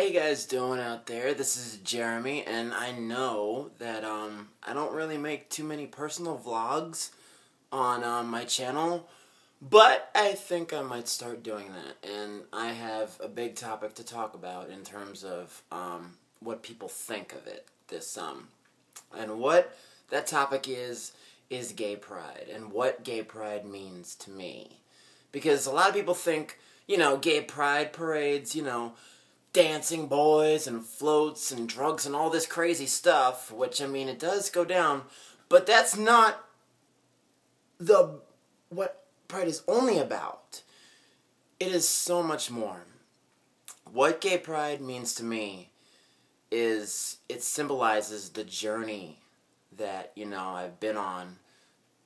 How you guys doing out there? This is Jeremy, and I know that um, I don't really make too many personal vlogs on um, my channel, but I think I might start doing that. And I have a big topic to talk about in terms of um, what people think of it. This um, and what that topic is is gay pride, and what gay pride means to me, because a lot of people think you know gay pride parades, you know dancing boys and floats and drugs and all this crazy stuff, which I mean it does go down, but that's not the what pride is only about. It is so much more. What gay pride means to me is it symbolizes the journey that, you know, I've been on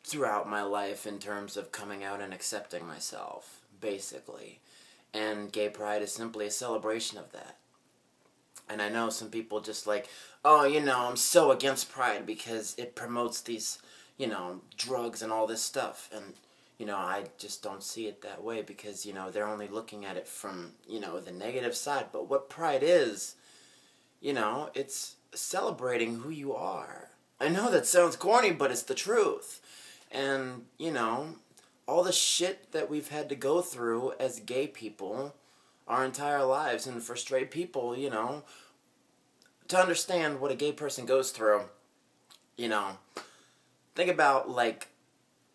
throughout my life in terms of coming out and accepting myself, basically. And gay pride is simply a celebration of that. And I know some people just like, oh, you know, I'm so against pride because it promotes these, you know, drugs and all this stuff. And, you know, I just don't see it that way because, you know, they're only looking at it from, you know, the negative side. But what pride is, you know, it's celebrating who you are. I know that sounds corny, but it's the truth. And, you know, all the shit that we've had to go through as gay people our entire lives. And for straight people, you know, to understand what a gay person goes through, you know, think about like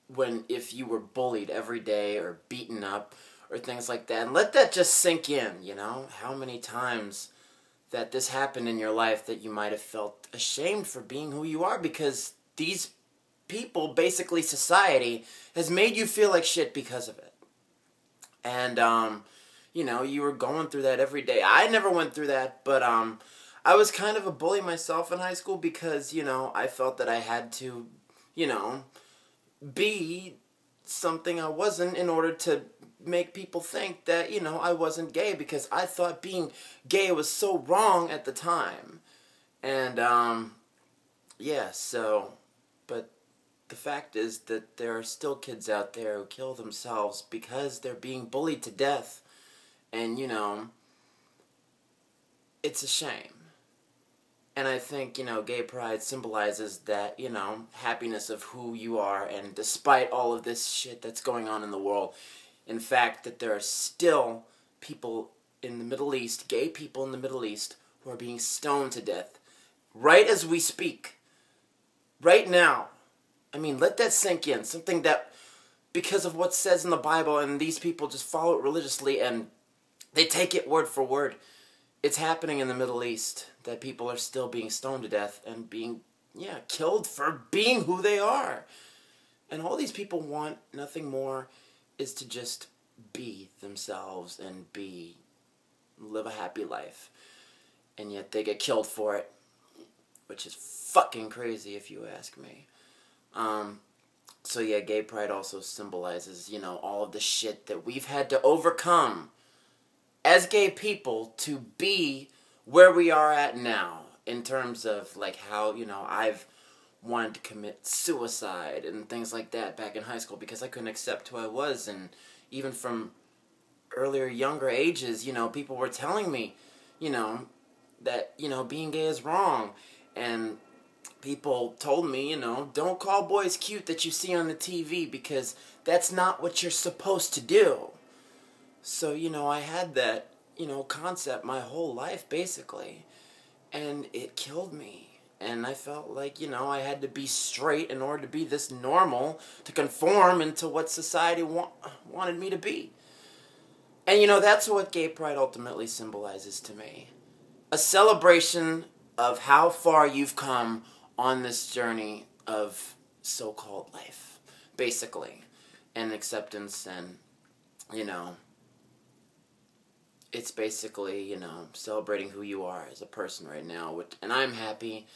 when if you were bullied every day or beaten up or things like that. And let that just sink in, you know, how many times that this happened in your life that you might have felt ashamed for being who you are because these people, basically society, has made you feel like shit because of it. And, um, you know, you were going through that every day. I never went through that, but, um, I was kind of a bully myself in high school because, you know, I felt that I had to, you know, be something I wasn't in order to make people think that, you know, I wasn't gay because I thought being gay was so wrong at the time. And, um, yeah, so, but the fact is that there are still kids out there who kill themselves because they're being bullied to death. And, you know, it's a shame. And I think, you know, gay pride symbolizes that, you know, happiness of who you are. And despite all of this shit that's going on in the world, in fact, that there are still people in the Middle East, gay people in the Middle East, who are being stoned to death right as we speak. Right now I mean, let that sink in. Something that, because of what says in the Bible, and these people just follow it religiously and they take it word for word. It's happening in the Middle East that people are still being stoned to death and being, yeah, killed for being who they are. And all these people want nothing more is to just be themselves and be, live a happy life. And yet they get killed for it, which is fucking crazy if you ask me. Um, so yeah, gay pride also symbolizes, you know, all of the shit that we've had to overcome as gay people to be where we are at now in terms of like how, you know, I've wanted to commit suicide and things like that back in high school because I couldn't accept who I was. And even from earlier younger ages, you know, people were telling me, you know, that, you know, being gay is wrong. And people told me, you know, don't call boys cute that you see on the TV because that's not what you're supposed to do. So, you know, I had that, you know, concept my whole life basically. And it killed me. And I felt like, you know, I had to be straight in order to be this normal, to conform into what society wa- wanted me to be. And, you know, that's what gay pride ultimately symbolizes to me a celebration of how far you've come on this journey of so called life, basically, and acceptance, and, you know, it's basically, you know, celebrating who you are as a person right now, which, and I'm happy,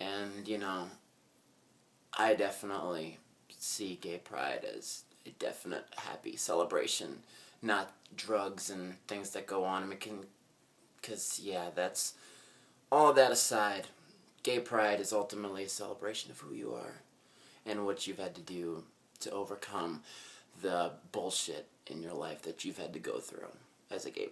and, you know, I definitely see gay pride as a definite happy celebration, not drugs and things that go on. I mean, because, yeah, that's, all that aside, gay pride is ultimately a celebration of who you are and what you've had to do to overcome the bullshit in your life that you've had to go through as a gay